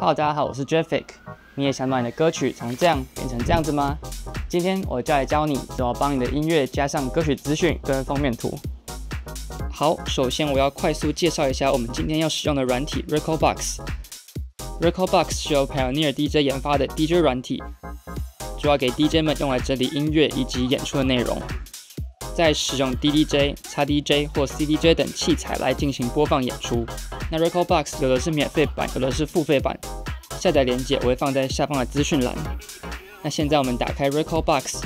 Hello，大家好，我是 Jeffic。你也想把你的歌曲从这样变成这样子吗？今天我就来教你怎么帮你的音乐加上歌曲资讯跟封面图。好，首先我要快速介绍一下我们今天要使用的软体 Recordbox。Recordbox 是由 Pioneer DJ 研发的 DJ 软体，主要给 DJ 们用来整理音乐以及演出的内容。再使用 DDJ、XDJ 或 CDJ 等器材来进行播放演出。那 Recordbox 有的是免费版，有的是付费版。下载链接我会放在下方的资讯栏。那现在我们打开 Recordbox，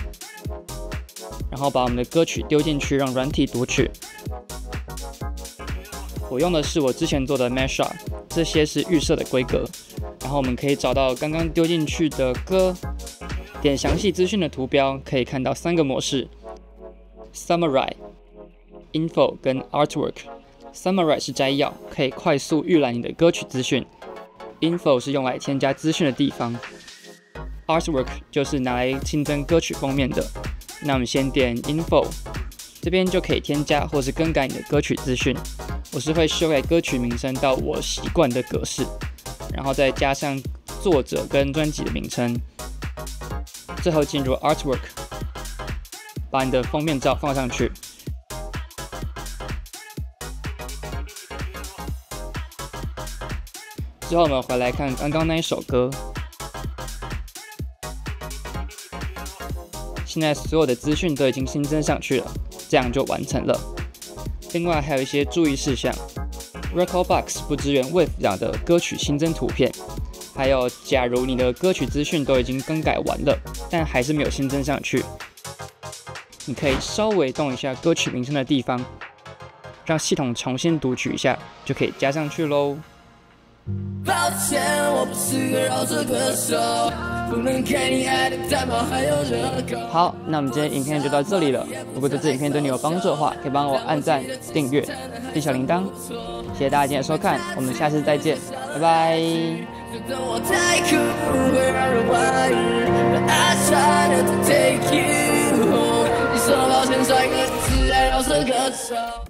然后把我们的歌曲丢进去，让软体读取。我用的是我之前做的 Mashup，这些是预设的规格。然后我们可以找到刚刚丢进去的歌，点详细资讯的图标，可以看到三个模式。Summarize、Info 跟 Artwork。Summarize 是摘要，可以快速预览你的歌曲资讯。Info 是用来添加资讯的地方。Artwork 就是拿来新增歌曲封面的。那我们先点 Info，这边就可以添加或是更改你的歌曲资讯。我是会修改歌曲名称到我习惯的格式，然后再加上作者跟专辑的名称。最后进入 Artwork。把你的封面照放上去。之后我们回来看刚刚那一首歌。现在所有的资讯都已经新增上去了，这样就完成了。另外还有一些注意事项：Recordbox 不支援 Wave 两的歌曲新增图片。还有，假如你的歌曲资讯都已经更改完了，但还是没有新增上去。你可以稍微动一下歌曲名称的地方，让系统重新读取一下，就可以加上去喽。好，那我们今天影片就到这里了。如果这支影片对你有帮助的话，可以帮我按赞、订阅、点小铃铛。谢谢大家今天的收看，我们下次再见，拜拜。说抱歉，帅哥，自然要是歌手。